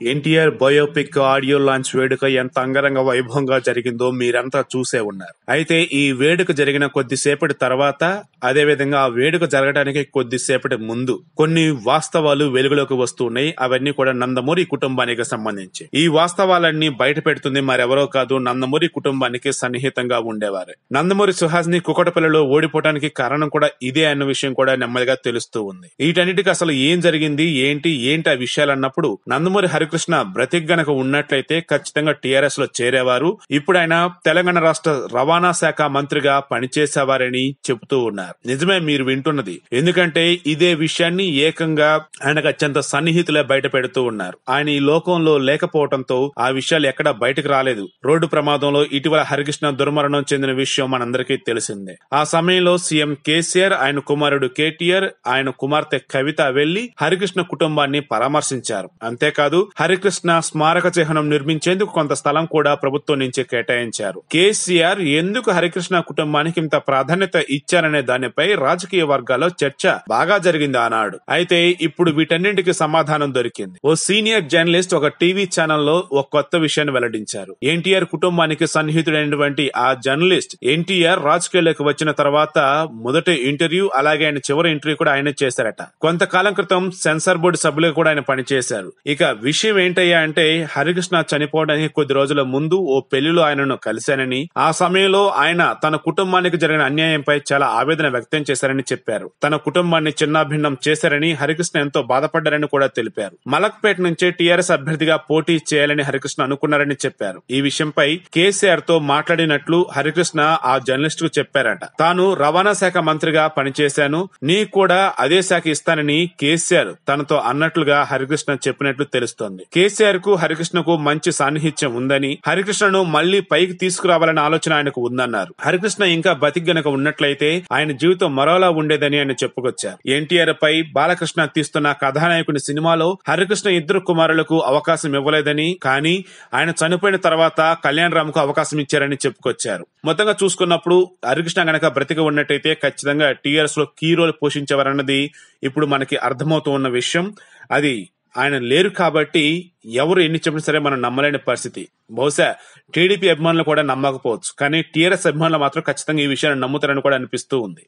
NTR biopic audio launch వేడుక ఎంత అంగరంగ వైభవంగా జరిగిందో మీరంతా చూసే ఉన్నారు. అయితే ఈ వేడుక జరిగిన కొద్దిసేపటి తర్వాత అదే విధంగా ఆ వేడుక జరగడానికి కొద్దిసేపటి ముందు కొన్ని వాస్తవాలు వెలుగులోకి వస్తున్నాయి. అవన్నీ కూడా నందమూరి కుటుంబానికి సంబంధించి. ఈ వాస్తవాలన్నీ బయట పెడుతుంది మరెవరో కాదు నందమూరి కుటుంబానికి సన్నిహితంగా ఉండేవారు. నందమూరి సుహాస్ని కుకటపల్లిలో ఓడిపోవడానికి కారణం కూడా ఇదే అన్న విషయం కూడా నెమ్మదిగా తెలుస్తూ ఉంది. వీటన్నిటికి అసలు ఏం జరిగింది ఏంటి ఏంటి ఆ విషయాలు అన్నప్పుడు నందమూరి హరి హరికృష్ణ బ్రతిక్ గనక ఉన్నట్లయితే ఖచ్చితంగా టీఆర్ఎస్లో చేరేవారు. ఇప్పుడు ఆయన తెలంగాణ రాష్ట్ర రవాణా శాఖ మంత్రిగా పనిచేసేవారని చెబుతూ ఉన్నారు. నిజమే మీరు వింటున్నది. ఎందుకంటే ఇదే విషయాన్ని ఏకంగా ఆయనకు అత్యంత సన్నిహితులే బయట పెడుతూ ఉన్నారు. ఆయన ఈ లోకంలో లేకపోవడంతో ఆ విషయాలు ఎక్కడ బయటకు రాలేదు. రోడ్డు ప్రమాదంలో ఇటీవల హరికృష్ణ దుర్మరణం చెందిన విషయం మనందరికీ తెలిసిందే. ఆ సమయంలో సీఎం కేసీఆర్ ఆయన కుమారుడు కేటీఆర్ ఆయన కుమార్తె కవిత వెళ్ళి హరికృష్ణ కుటుంబాన్ని పరామర్శించారు. అంతేకాదు హరికృష్ణ స్మారక చిహ్నం నిర్మించేందుకు కొంత స్థలం కూడా ప్రభుత్వం నుంచి కేటాయించారు. కేసీఆర్ ఎందుకు హరికృష్ణ కుటుంబానికి ఇంత ప్రాధాన్యత ఇచ్చారనే దానిపై రాజకీయ వర్గాల్లో చర్చ బాగా జరిగింది ఆనాడు. అయితే ఇప్పుడు వీటన్నింటికి సమాధానం దొరికింది. ఓ సీనియర్ జర్నలిస్ట్ ఒక టీవీ ఛానల్లో ఒక కొత్త విషయాన్ని వెల్లడించారు. ఎన్టీఆర్ కుటుంబానికి సన్నిహితుడైనటువంటి ఆ జర్నలిస్ట్ ఎన్టీఆర్ రాజకీయాల్లోకి వచ్చిన తర్వాత మొదటి ఇంటర్వ్యూ అలాగే ఆయన చివరి ఇంటర్వ్యూ కూడా ఆయన చేశారట. కొంతకాలం క్రితం సెన్సార్ బోర్డు సభ్యులుగా కూడా ఆయన పనిచేశారు. ఇక విషయం ఏంటయ్యా అంటే హరికృష్ణ చనిపోవడానికి కొద్ది రోజుల ముందు ఓ పెళ్ళిలో ఆయనను కలిశానని ఆ సమయంలో ఆయన తన కుటుంబానికి జరిగిన అన్యాయంపై చాలా ఆవేదన వ్యక్తం చేశారని చెప్పారు. తన కుటుంబాన్ని చిన్నాభిన్నం చేశారని హరికృష్ణ ఎంతో బాధపడ్డారని కూడా తెలిపారు. మలక్పేట నుంచే టీఆర్ఎస్ అభ్యర్థిగా పోటీ చేయాలని హరికృష్ణ అనుకున్నారని చెప్పారు. ఈ విషయంపై కేసీఆర్తో మాట్లాడినట్లు హరికృష్ణ ఆ జర్నలిస్ట్కు చెప్పారట. తాను రవాణా శాఖ మంత్రిగా పనిచేశాను. నీ కూడా అదే శాఖ ఇస్తానని కేసీఆర్ తనతో అన్నట్లుగా హరికృష్ణ చెప్పినట్లు తెలుస్తోంది. కేసీఆర్కు హరికృష్ణకు మంచి సాన్నిహిత్యం ఉందని హరికృష్ణను మళ్ళీ పైకి తీసుకురావాలనే ఆలోచన ఆయనకు ఉందన్నారు. హరికృష్ణ ఇంకా బతిగ్గనక ఉన్నట్లయితే ఆయన జీవితం మరోలా ఉండేదని ఆయన చెప్పుకొచ్చారు. ఎన్టీఆర్ పై బాలకృష్ణ తీస్తున్న కథానాయకుని సినిమాలో హరికృష్ణ ఇద్దరు కుమారులకు అవకాశం ఇవ్వలేదని కానీ ఆయన చనిపోయిన తర్వాత కళ్యాణ్ రామ్కు అవకాశం ఇచ్చారని చెప్పుకొచ్చారు. మొత్తంగా చూసుకున్నప్పుడు హరికృష్ణ గనక బ్రతిక ఉన్నట్టయితే ఖచ్చితంగా టీఆర్ఎస్లో కీ రోల్ పోషించేవారన్నది ఇప్పుడు మనకి అర్థమవుతూ ఉన్న విషయం. అది ఆయన లేరు కాబట్టి ఎవరు ఎన్ని చెప్పినా సరే మనం నమ్మలేని పరిస్థితి. బహుశా టీడీపీ అభిమానులు కూడా నమ్మకపోవచ్చు. కానీ టీఆర్ఎస్ అభిమానులు మాత్రం ఖచ్చితంగా ఈ విషయాన్ని నమ్ముతారని కూడా అనిపిస్తూ ఉంది.